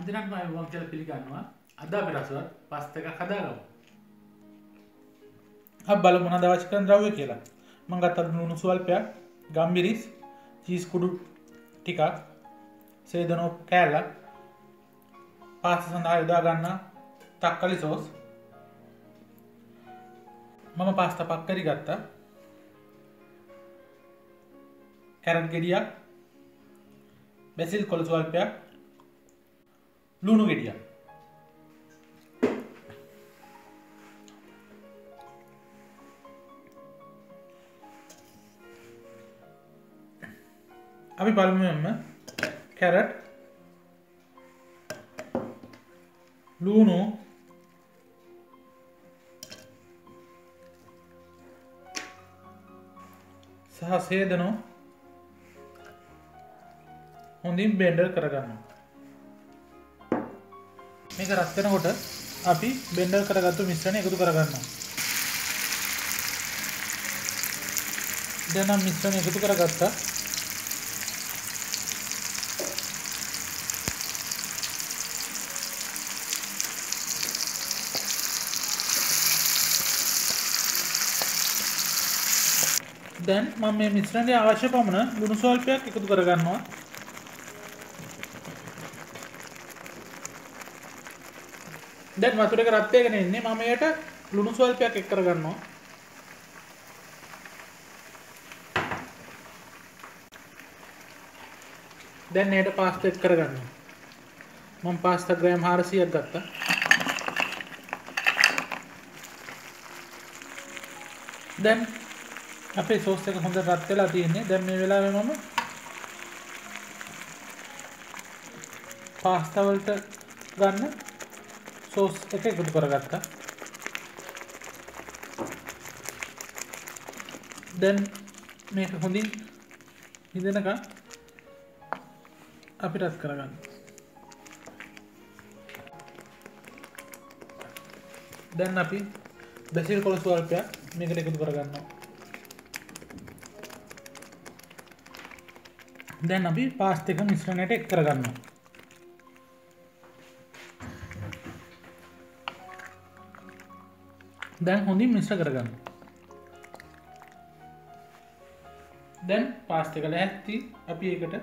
අන්තිනක්ම වන් කියල පිළිගන්නවා. අද අපි රසවත් පස්ත එක කදාගම බල මොන දවශකන් ද්‍රව්‍ය කියලා? මං ගත්තත් නුණු සුවල්පයක් ගම්බිරිස් චීස්කුඩු ටිකක් සේදනෝ කෑල්ල පාස සඳහා යොදා ගන්න තක්කලි සෝස්. මම පාස්ත පක්කරි ගත්තා. කැරට් ගෙඩියක් බැසිල් කොළ ස්වල්පයක් ලුණු ගෙඩිය අපි පළමුවෙන්ම කැරට් ලූුණු සහ සේදනෝ හොඳින් බෙන්ඩර් කරගන්න මේක රත්වෙනකොට අපි බෙන්ඩර් කරගත්තු මිශ්‍රණ එකතු කරගන්න දැනම් මිශ්‍රණ එකතු කරගත්තා. දැන් මම මේ මිශ්‍රණය අවශ්‍ය පමණ ලුණු ස්වල්පයක් එකතු කරගන්නවා. දැන් වතුර එක රත්වයගෙන එන්නේ මම එයට ලුණු ස්වල්පයක් එක් කරගන්නවා. දැන් එයට පාස්ත එක් කරගන්න මම පාස්ත ග්‍රෑම් හාරසියක් ගත්තා. දැන් අපේ සෝස් එක හොඳ රත් වෙලා තියෙන්නේ. දැන් මේ වෙලාවේ මම පාස්තා වලට ගන්න සෝස් එක එකතු කරගත්තා. දැන් මේක හොඳින් හිදෙනකම් අපි රත් කරගන්න. දැන් අපි බැසිල් කොළ ස්වල්පයක් මේකට එකතු කරගන්නවා. දැන් අපි පාස්ත එක මිශ්‍රණයට එක් කරගන්නවා. දැන් හොඳින් මිශ්‍ර කරගන්න. දැන් පාස්ත කළ ඇත්ති අපි ඒකට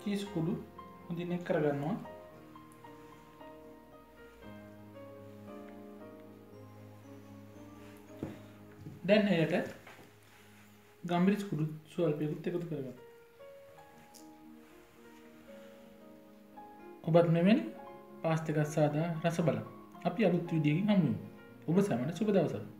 චීස් කුඩු හොඳින් එක් කරගන්නවා. දැන් එයට ගම්බිරිස් කුඩු ස්වල්පයකුත් එකතු කරගන්න. ඔබත් මෙමෙන් පාස්තිකත් සාදා රස බල. අපි අලුත් විදිියකින් හමුුව ඔබ සැමට සුප දවසර